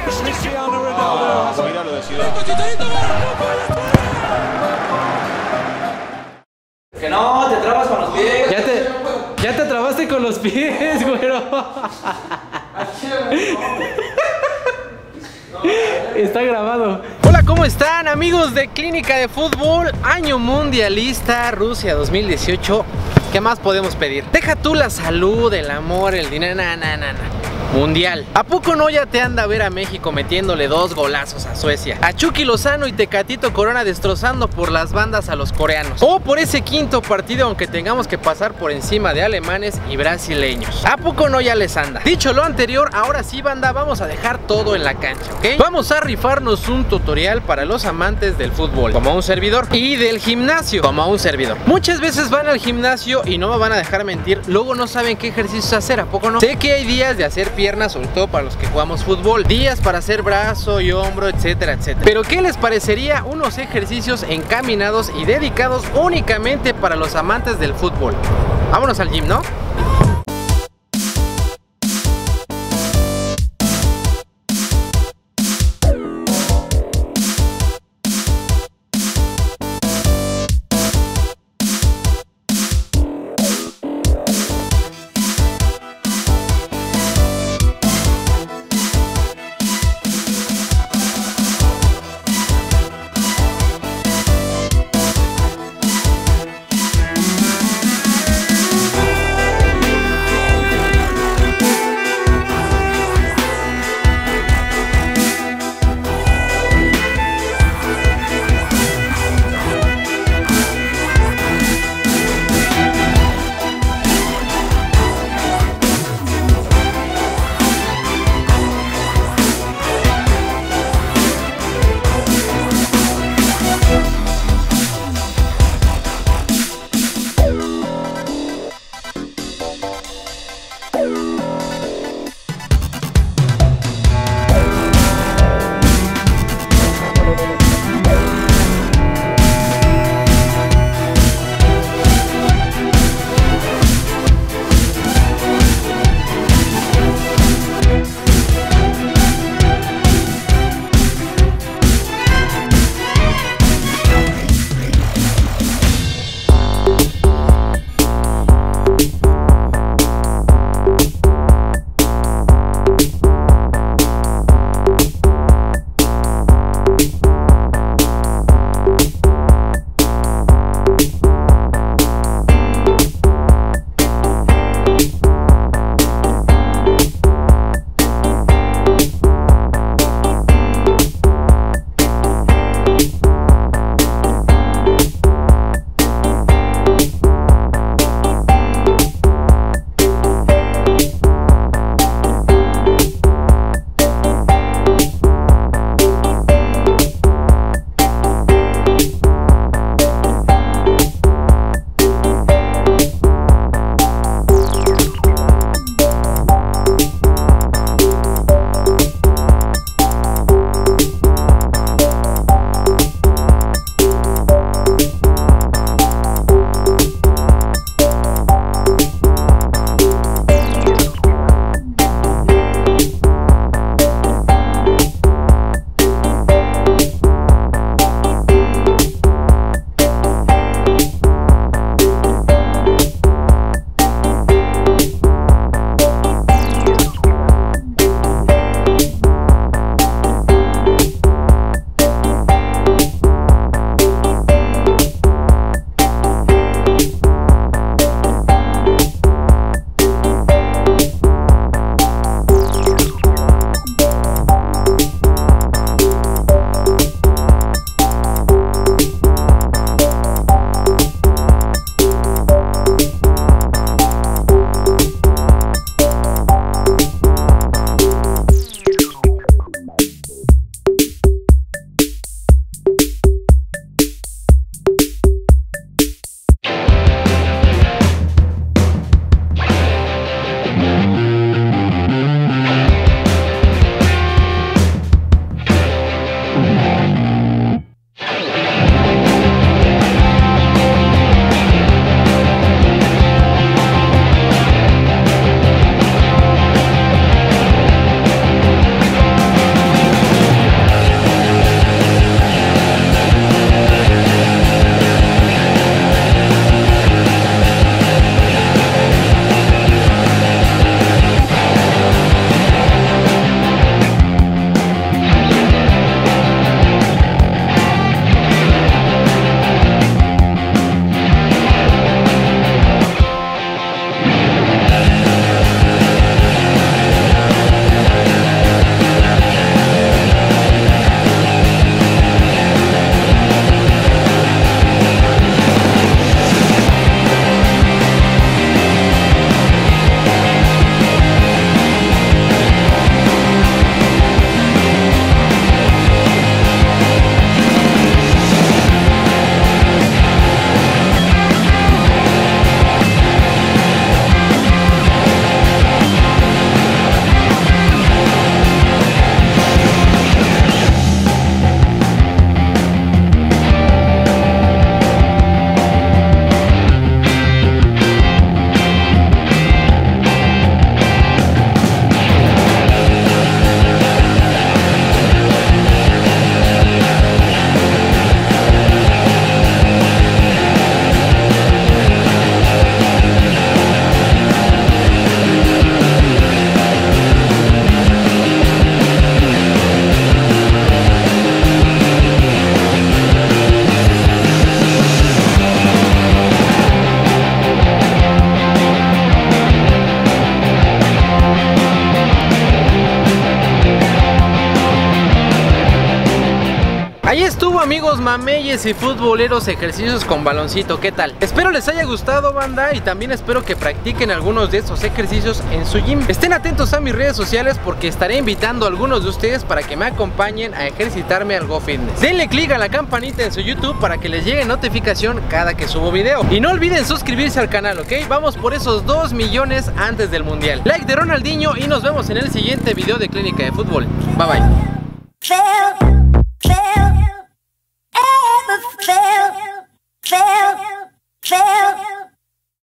Cristiano Ronaldo. Mira lo de Ciudad. Que no, te trabas con los pies. Ya te, ya te trabaste con los pies, güero. Está grabado. Hola, ¿cómo están amigos de Clínica de Fútbol? Año Mundialista Rusia 2018. ¿Qué más podemos pedir? Deja tú la salud, el amor, el dinero, na, na, na, na. Mundial. ¿A poco no ya te anda a ver a México metiéndole dos golazos a Suecia? A Chucky Lozano y Tecatito Corona destrozando por las bandas a los coreanos. O por ese quinto partido aunque tengamos que pasar por encima de alemanes y brasileños. ¿A poco no ya les anda? Dicho lo anterior, ahora sí banda, vamos a dejar todo en la cancha, ¿ok? Vamos a rifarnos un tutorial para los amantes del fútbol, como a un servidor, y del gimnasio, como a un servidor. Muchas veces van al gimnasio y no me van a dejar mentir, luego no saben qué ejercicios hacer, ¿a poco no? Sé que hay días de hacer piernas, sobre todo para los que jugamos fútbol, días para hacer brazo y hombro, etcétera, etcétera. Pero ¿qué les parecería unos ejercicios encaminados y dedicados únicamente para los amantes del fútbol? Vámonos al gym, ¿no? Amigos mameyes y futboleros ejercicios con baloncito, ¿qué tal? Espero les haya gustado banda y también espero que practiquen algunos de estos ejercicios en su gym. Estén atentos a mis redes sociales porque estaré invitando a algunos de ustedes para que me acompañen a ejercitarme al Go Fitness. Denle click a la campanita en su YouTube para que les llegue notificación cada que subo video. Y no olviden suscribirse al canal, ¿ok? Vamos por esos 2 millones antes del mundial. Like de Ronaldinho y nos vemos en el siguiente video de Clínica de Fútbol. Bye bye.